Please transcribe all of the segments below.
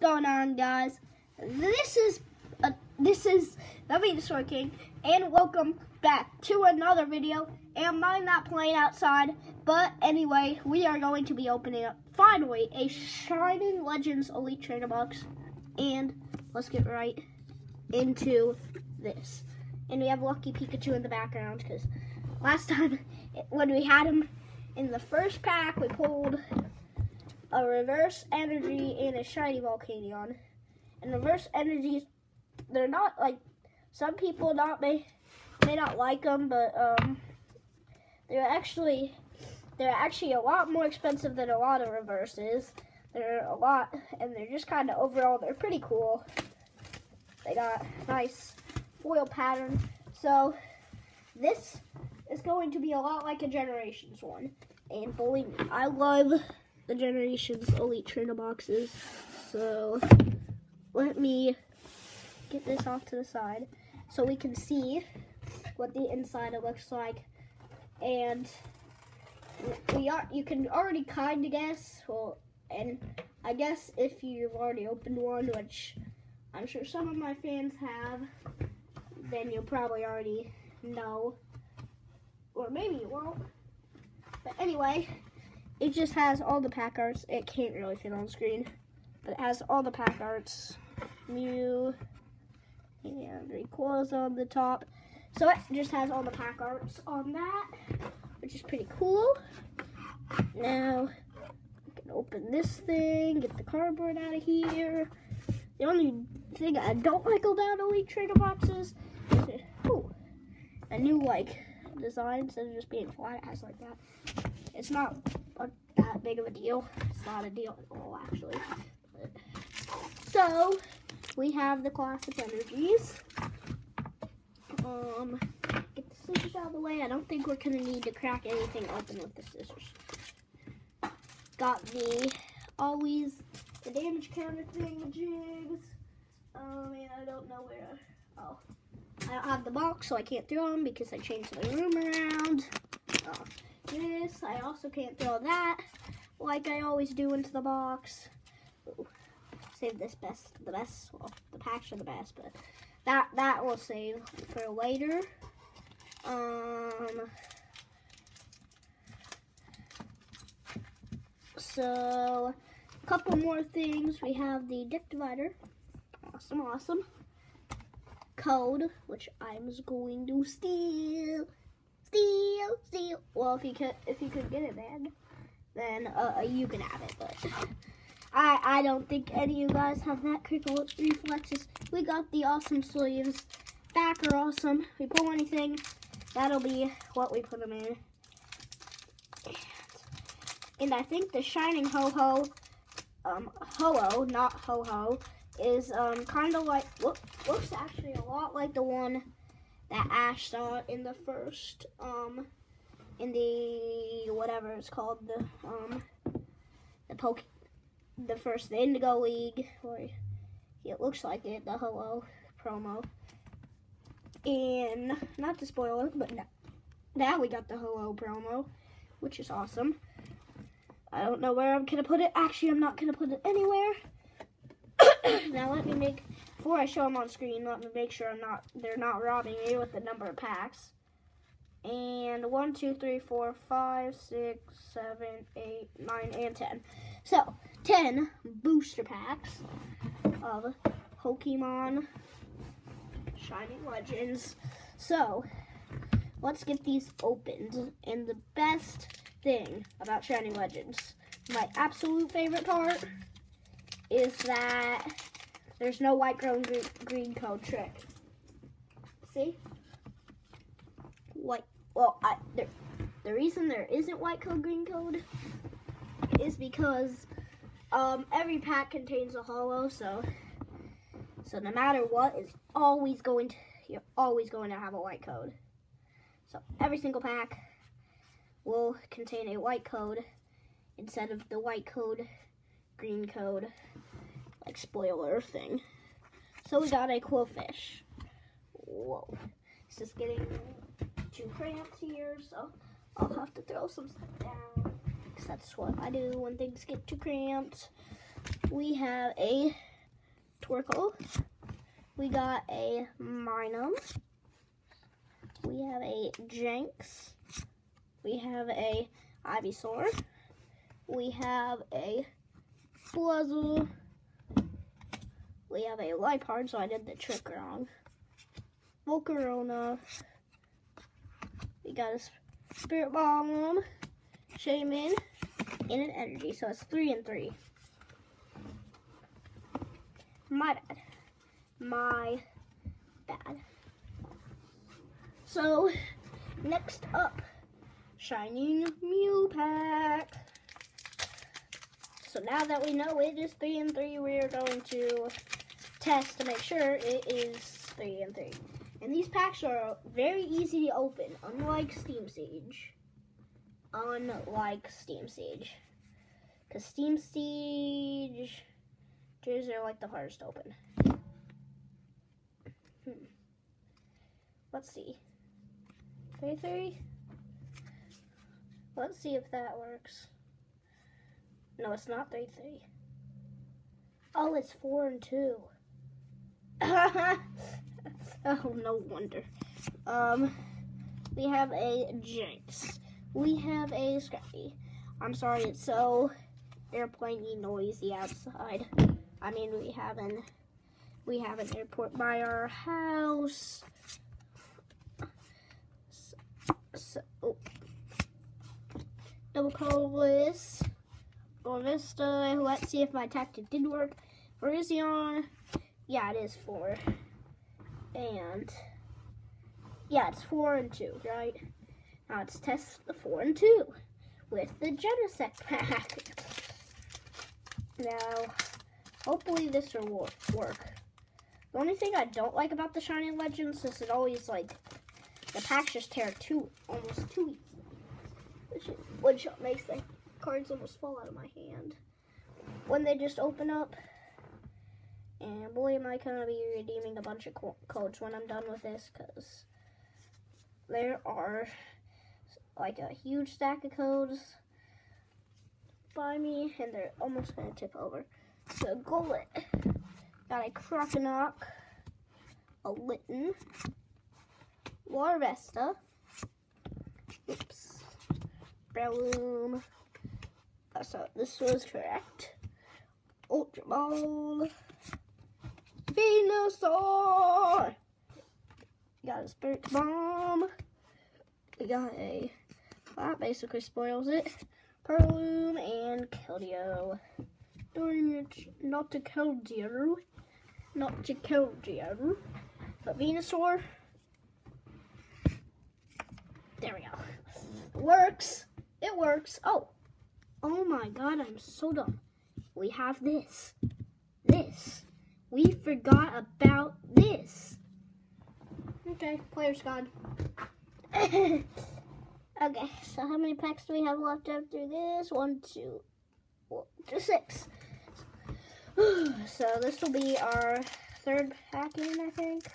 going on, guys? This is uh, this is the Venusaur King, and welcome back to another video. And mine not playing outside, but anyway, we are going to be opening up finally a Shining Legends Elite Trainer box, and let's get right into this. And we have Lucky Pikachu in the background because last time when we had him in the first pack, we pulled a reverse energy and a shiny Volcanion. And reverse energies, they're not like some people not may may not like them, but um, they're actually they're actually a lot more expensive than a lot of reverses. They're a lot, and they're just kind of overall they're pretty cool. They got nice foil pattern, so this is going to be a lot like a Generations one. And believe me, I love the Generations Elite Trainer boxes. So let me get this off to the side so we can see what the inside looks like. And we are you can already kind of guess. Well, and I guess if you've already opened one, which I'm sure some of my fans have, then you'll probably already know. Or maybe you won't. But anyway, it just has all the pack arts. It can't really fit on screen, but it has all the pack arts. Mew and Rayquaza on the top. So it just has all the pack arts on that, which is pretty cool. Now, I can open this thing, get the cardboard out of here. The only thing I don't like about Elite Trainer boxes is it, oh, a new like design instead of just being flat. It has like that. It's not that big of a deal. It's not a deal at all, actually. But, so, we have the classic energies. Um, get the scissors out of the way. I don't think we're going to need to crack anything open with the scissors. Got the, always, the damage counter thing, the jigs. Um, and I don't know where, oh. I don't have the box, so I can't throw them because I changed the room around. Oh this. I also can't throw that like I always do into the box. Ooh. Save this best, the best, well, the packs are the best, but that, that will save for later. Um, so, a couple more things. We have the deck divider. Awesome, awesome. Code, which I'm going to steal. Steal, steal. Well, if you could, if you could get it, then, then uh, you can have it. But I, I don't think any of you guys have that quick reflexes. We got the awesome sleeves. Back are awesome. We pull anything, that'll be what we put them in. And I think the Shining Ho-Ho, um, Ho-Oh, not Ho-Ho, is um, kind of like, look, looks actually a lot like the one that Ash saw in the first, um, in the, whatever it's called, the, um, the poke, the first, the Indigo League, or it looks like it, the Ho-Oh promo. And, not to spoil it, but now, we got the Ho-Oh promo, which is awesome. I don't know where I'm to put it. Actually, I'm not to put it anywhere. now let me make before I show them on screen, let me make sure I'm not they're not robbing me with the number of packs. And one, two, three, four, five, six, seven, eight, nine, and ten. So ten booster packs of Pokemon Shining Legends. So let's get these opened. And the best thing about Shining Legends, my absolute favorite part, is that there's no white green, green code trick. See? Well, I, there, the reason there isn't white code green code is because um, every pack contains a holo, so so no matter what, it's always going to you're always going to have a white code. So every single pack will contain a white code instead of the white code, green code, like spoiler thing. So we got a cool fish. Whoa. It's just getting too cramped here, so I'll have to throw some stuff down. Because that's what I do when things get too cramped. We have a Torkoal. We got a Minun. We have a Jynx. We have a Ivysaur. We have a Blitzle. We have a Liepard, so I did the trick wrong. Volcarona. Got a Spiritomb, Shaman, and an Energy, so it's three and three. My bad. My bad. So, next up, Shining Mew Pack. So now that we know it is 3 and 3, we are going to test to make sure it is 3 and 3. And these packs are very easy to open, unlike Steam Siege. Unlike Steam Siege. Because Steam Siege, are like the hardest to open. Hmm. Let's see. 3 3? Let's see if that works. No, it's not 3 3. Oh, it's 4 and 2. oh, no wonder. Um, we have a Jynx. We have a Scraggy. I'm sorry, it's so airplaney noisy outside. I mean, we have an we have an airport by our house. So, so oh. double colorless. Vista. Let's see if my tactic did work. Virizion. Yeah, it is four. And yeah, it's four and two, right? Now let's test the four and two with the Genesect pack. now, hopefully this will work. The only thing I don't like about the Shining Legends is it always like the packs just tear two almost two which which makes the cards almost fall out of my hand when they just open up. And boy, am I going to be redeeming a bunch of codes when I'm done with this, because there are like a huge stack of codes by me, and they're almost going to tip over. So, Golett, got a Croconaw, a Litten, Larvesta, oops, Breloom, uh, so this was correct, Ultra Ball, Venusaur! We got a Spiritomb. We got a, that basically spoils it. Purrloin and Keldeo. Not to Keldeo. Not to Keldeo. But Venusaur. There we go. Works. It works. Oh. Oh my god, I'm so dumb. We have this. This. We forgot about this. Okay, player's gone. okay, so how many packs do we have left after this? One, two, one, two, six. so this will be our third pack in, I think.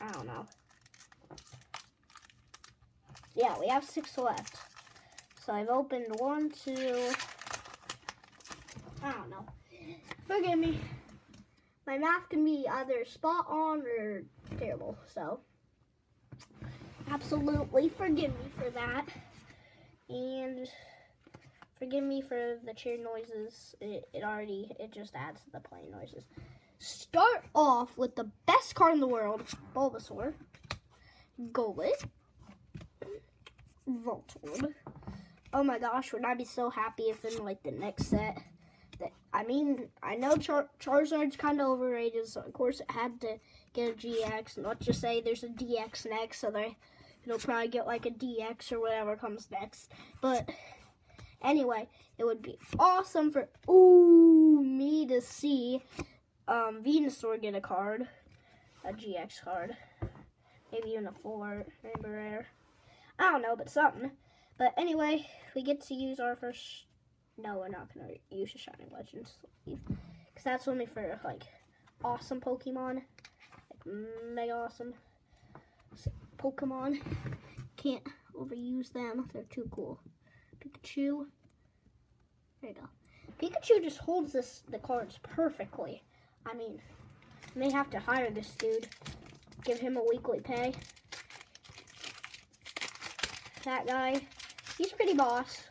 I don't know. Yeah, we have six left. So I've opened one, two, I don't know. Forgive me my math can be either spot on or terrible. So, absolutely forgive me for that. And forgive me for the chair noises. It, it already, it just adds to the playing noises. Start off with the best card in the world, Bulbasaur, Golett, Voltorb. Oh my gosh, would I be so happy if in like the next set I mean, I know Char Charizard's kind of overrated, so of course it had to get a GX. Not just say there's a DX next, so they, it'll probably get like a DX or whatever comes next. But anyway, it would be awesome for ooh me to see um, Venusaur get a card, a GX card, maybe even a full rainbow rare. I don't know, but something. But anyway, we get to use our first no, we're not to use the Shining Legend sleeve. Because that's only for, like, awesome Pokemon. Like, mega awesome Pokemon. Can't overuse them. They're too cool. Pikachu. There you go. Pikachu just holds this the cards perfectly. I mean, may have to hire this dude. Give him a weekly pay. That guy, he's pretty boss.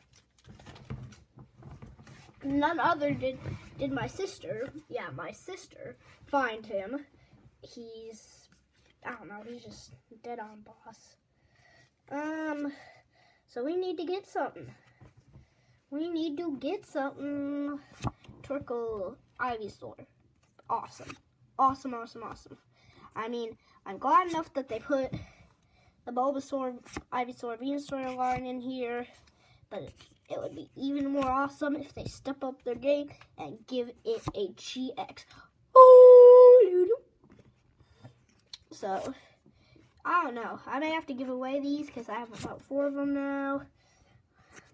None other did did my sister. Yeah, my sister find him. He's I don't know, he's just dead on boss. Um so we need to get something. We need to get something. Torkoal Ivysaur. Awesome. Awesome, awesome, awesome. I mean, I'm glad enough that they put the Bulbasaur, Ivysaur, Venusaur line in here. But it would be even more awesome if they step up their game and give it a GX. Oh, So, I don't know. I may have to give away these because I have about four of them now.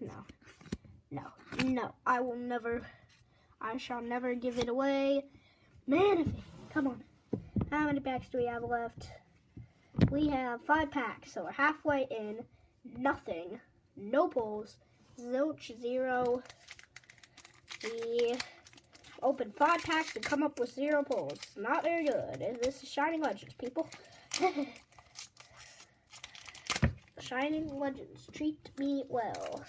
No. No. No. I will never. I shall never give it away. Man, come on. How many packs do we have left? We have five packs, so we're halfway in. Nothing. No pulls. Zilch zero. We opened five packs and come up with zero pulls. Not very good. This is Shining Legends, people. Shining Legends, treat me well.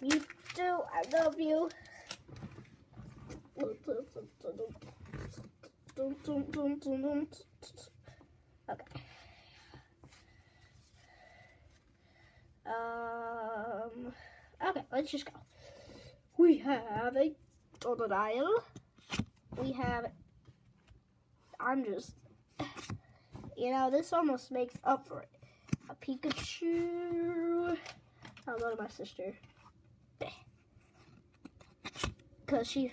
You too, I love you. Okay. Um, okay, let's just go. We have a Totodile. We have, I'm just, you know, this almost makes up for it. A Pikachu. I'll go to my sister. Because she,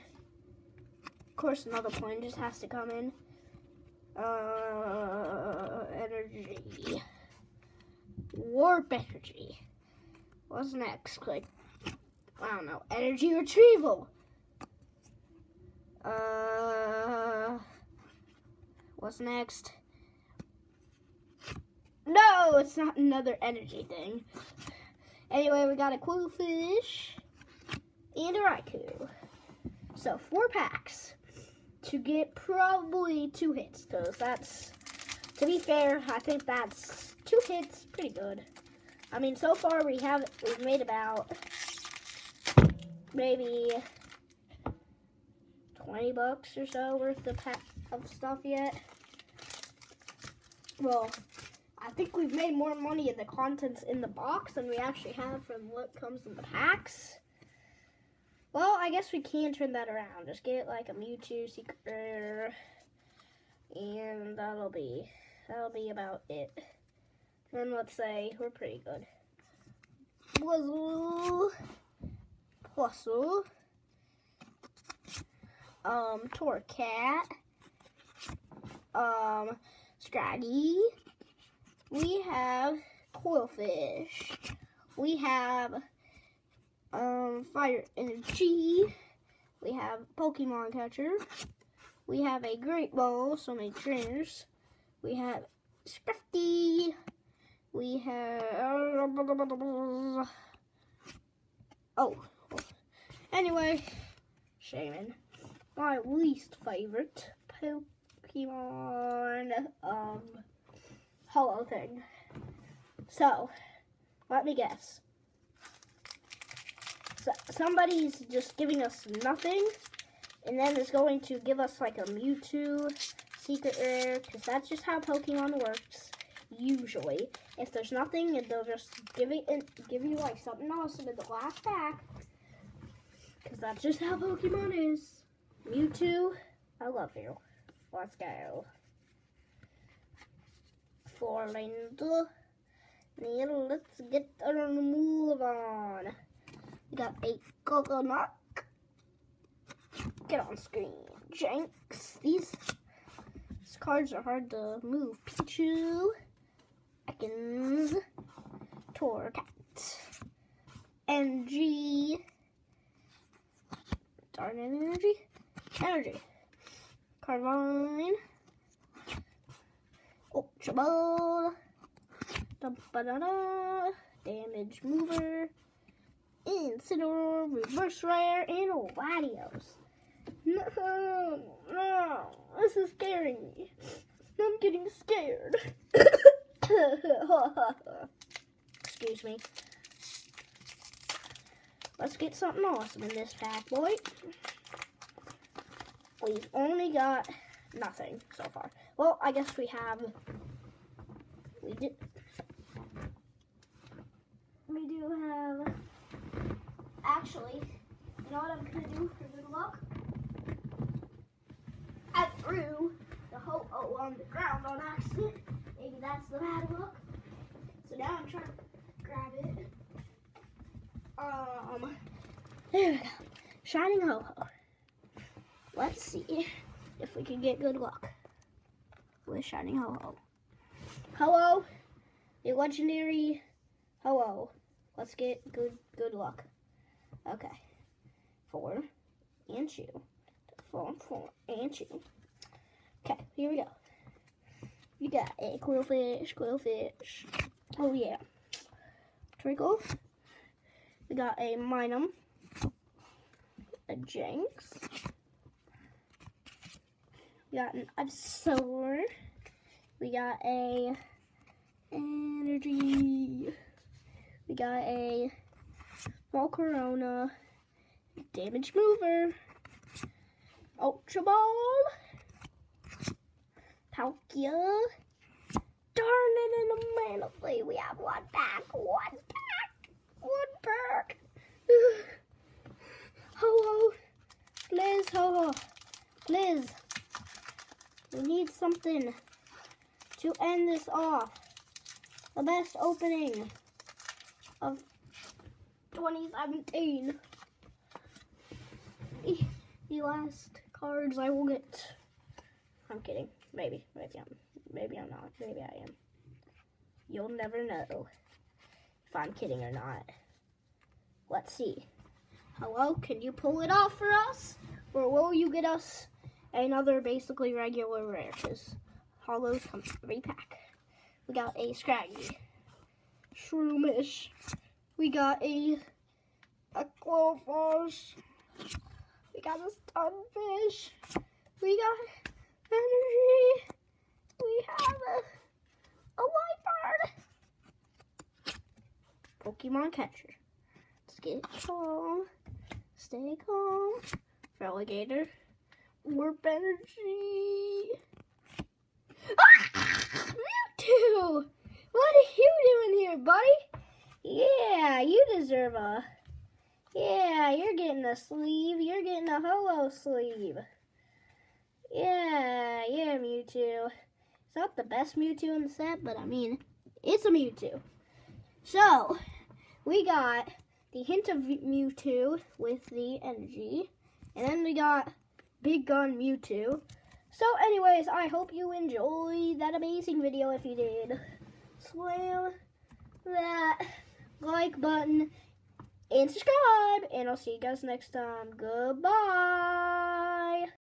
of course, another point just has to come in. Uh, energy. Warp energy. What's next? Like, I don't know. Energy retrieval. Uh, what's next? No, it's not another energy thing. Anyway, we got a Qwilfish and a Raikou. So, four packs to get probably two hits, because that's, to be fair, I think that's two hits, pretty good. I mean, so far we have, we've made about maybe 20 bucks or so worth of, pack of stuff yet. Well, I think we've made more money in the contents in the box than we actually have from what comes in the packs. Well, I guess we can turn that around. Just get like a Mewtwo secret and that'll be that'll be about it. And let's say we're pretty good. Blitzle, Plusle, um, Torracat, um, Scraggy. We have Qwilfish. We have um, Fire Energy. We have Pokemon Catcher. We have a Great Ball, so many trainers. We have Scrafty. We have... Oh. Anyway, Shaman. My least favorite Pokemon um, hollow thing. So, let me guess. So, somebody's just giving us nothing, and then is going to give us like a Mewtwo secret rare, because that's just how Pokemon works usually. If there's nothing, they'll just give it give you like something awesome in the last pack. Because that's just how Pokemon is. Mewtwo, I love you. Let's go. Forlander. Now let's get on the move on. We got a coconut. Get on screen. Jynx. These, these cards are hard to move. Pichu. Ekans, Torracat, NG, Darn Energy, Energy, -ba -da -da, Damage Mover, Incineroar, Reverse Rare, and Latios. No, no. this is scaring me. I'm getting scared. Excuse me. Let's get something awesome in this pack, boy. We've only got nothing so far. Well, I guess we have. We did. We do have. Actually, you know what I'm gonna do for good luck? I threw the ho oh on the ground on accident. Maybe that's the bad luck. So now I'm trying to. Um, there we go. Shining ho ho. Let's see if we can get good luck with Shining Ho Ho. Hello, the legendary Ho-Oh. Let's get good good luck. Okay. Four and two. Four, four, and two. Okay, here we go. You got a Qwilfish, Qwilfish. Oh yeah. Trickle. We got a Minun, A Jynx. We got an Absol. We got a Energy. We got a Volcarona. Damage Mover. Ultra Ball. Palkia. Darn it, in a Manaphy. We have one pack. One pack. One ho ho. Please, ho. Please. We need something to end this off. The best opening of 2017. The, last cards I will get. I'm kidding. Maybe. Maybe I'm. Maybe I'm not. Maybe I am. You'll never know I'm kidding or not. Let's see. Hello, can you pull it off for us? Or will you get us another basically regular rare? Because hollows come every pack. We got a Scraggy. Shroomish. We got a a. We got a Stunfisk. We got energy. We have a, a bird. Pokemon catcher. Let's get calm. Stay calm. Relegator. Warp energy. Ah! Mewtwo! What are you doing here, buddy? Yeah, you deserve a... Yeah, you're getting a sleeve. You're getting a holo sleeve. Yeah, yeah, Mewtwo. It's not the best Mewtwo in the set, but I mean, it's a Mewtwo. So, we got the hint of Mewtwo with the energy. And then we got Big Gun Mewtwo. So anyways, I hope you enjoyed that amazing video. If you did, slam that like button and subscribe. And I'll see you guys next time. Goodbye.